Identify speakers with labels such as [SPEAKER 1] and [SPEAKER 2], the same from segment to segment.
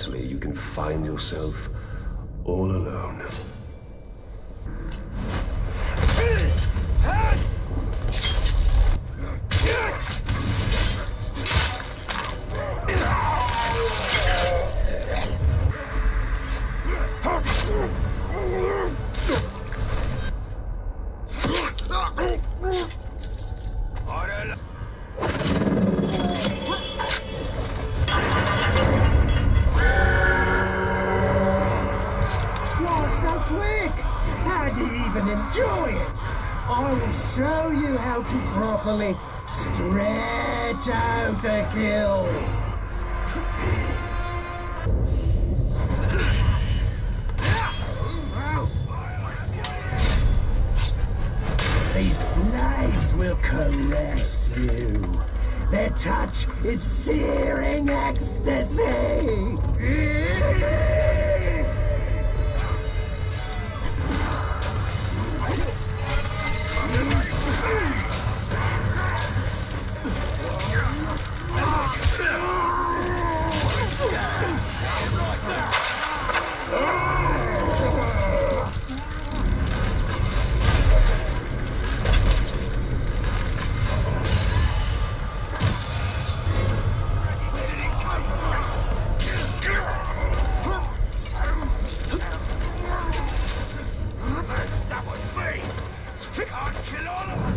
[SPEAKER 1] quietly you can find yourself all alone.
[SPEAKER 2] You're so quick! How do you even enjoy it? I will show you how to properly stretch out a kill. These flames will caress you. Their touch is searing ecstasy.
[SPEAKER 3] Can't kill all of them!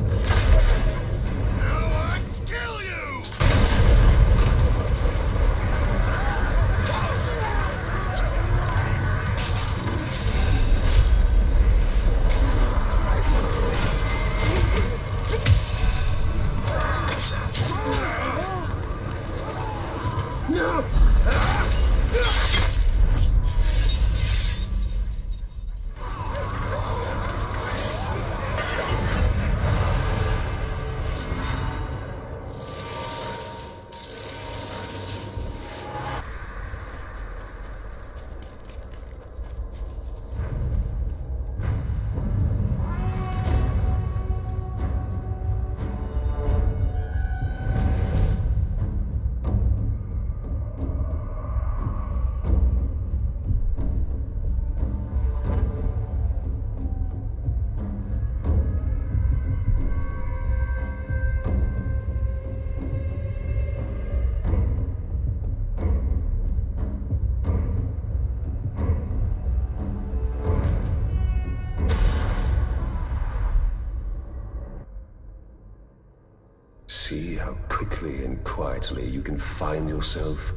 [SPEAKER 1] Quickly and quietly you can find yourself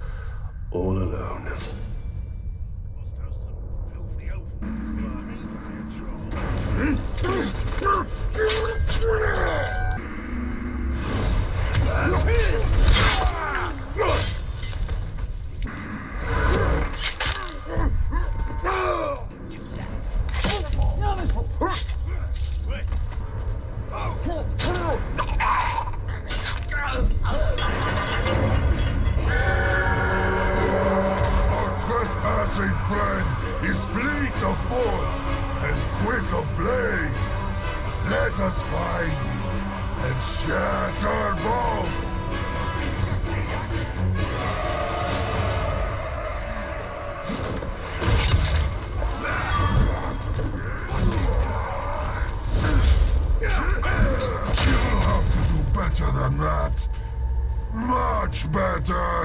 [SPEAKER 1] all alone.
[SPEAKER 4] Much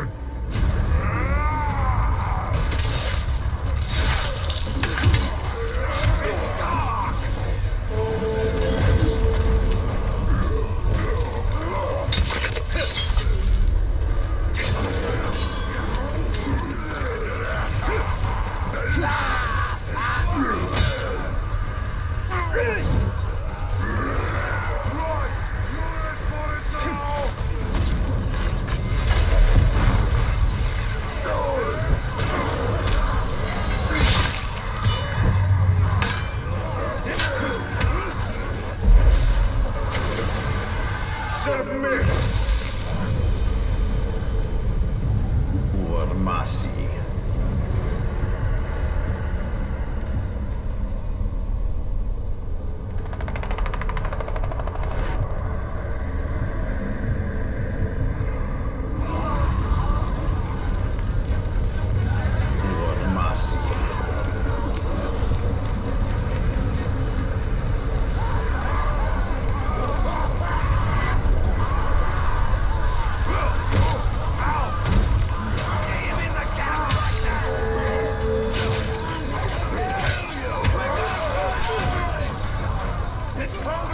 [SPEAKER 5] Come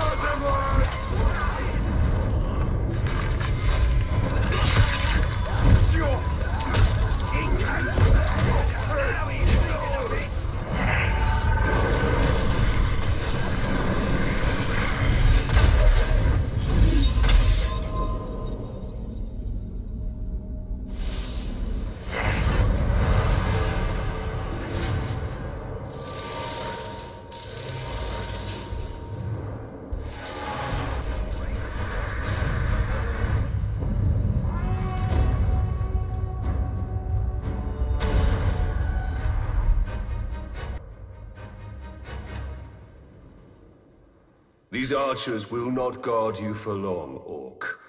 [SPEAKER 2] These archers will not guard you for long, Orc.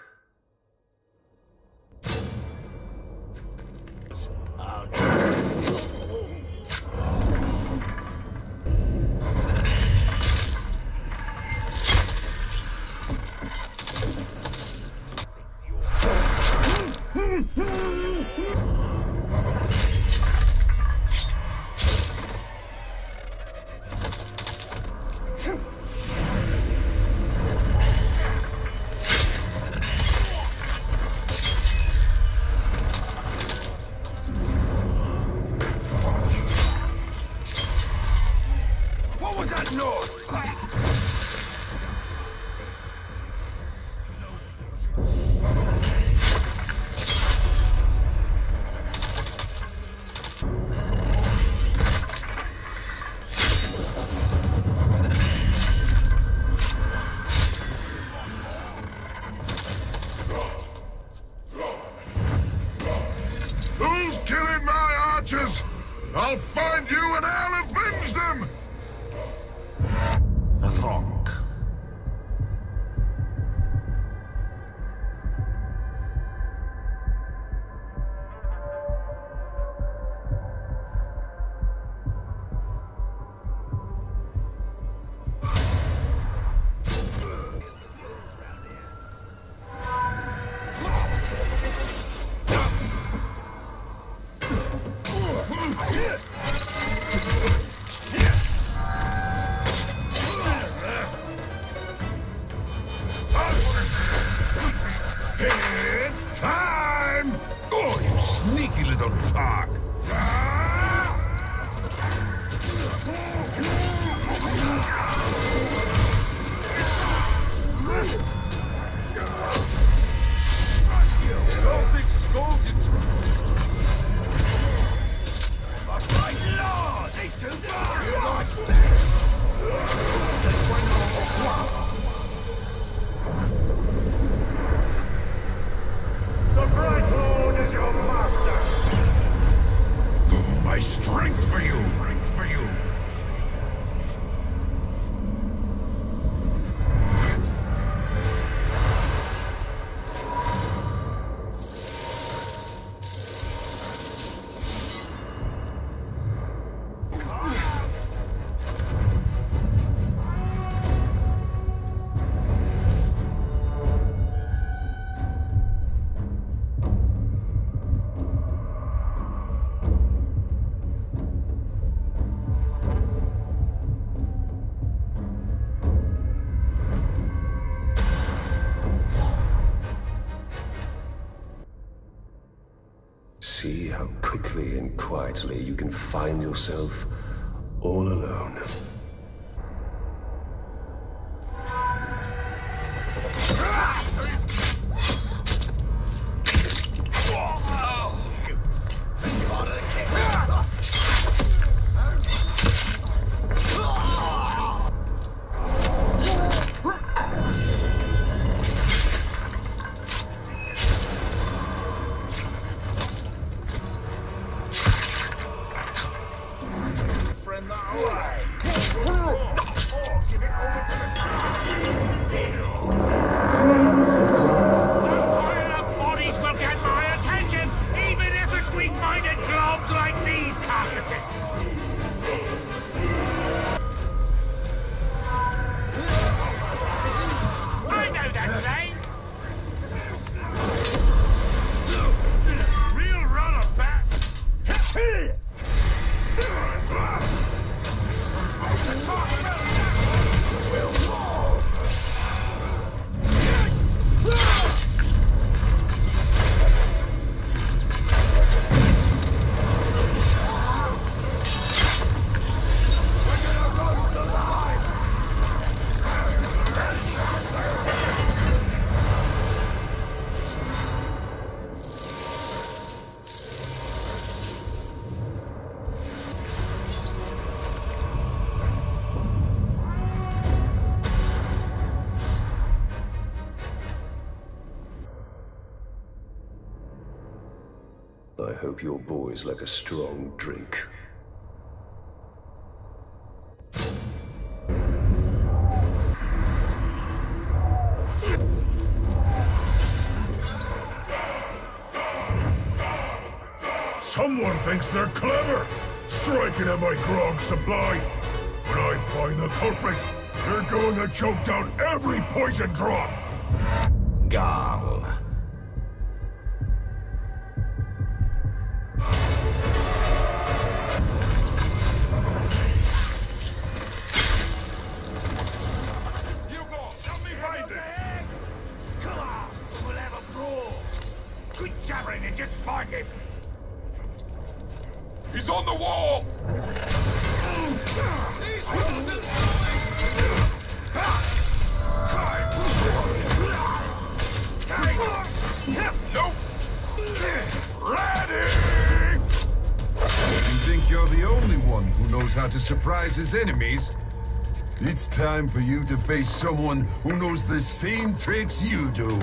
[SPEAKER 2] See how quickly and quietly you can find yourself all alone. hope your boys like a strong drink.
[SPEAKER 1] Someone thinks they're clever, striking at my grog supply. When I find the culprit, they're going to choke down every poison drop.
[SPEAKER 4] Garl.
[SPEAKER 2] On
[SPEAKER 6] the wall! Time. Time. Nope! Ready!
[SPEAKER 1] You think you're the only one who knows how to surprise his enemies? It's time for you to face someone who knows the same tricks you do.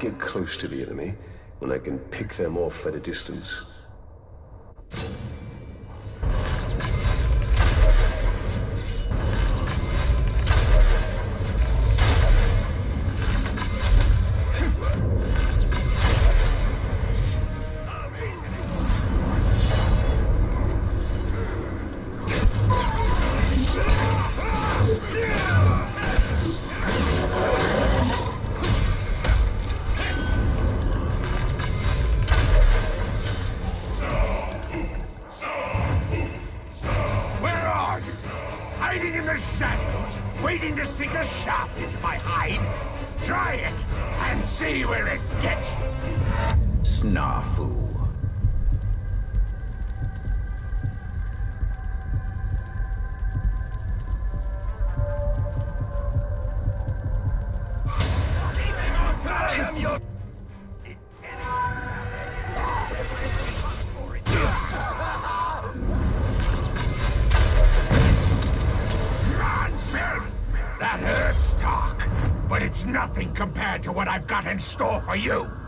[SPEAKER 3] Get close to the enemy when I can pick them off at a distance?
[SPEAKER 2] Sink a shaft into my hide? Try it, and see where it gets you.
[SPEAKER 4] Snafu.
[SPEAKER 2] It's nothing compared to what I've got in store for you.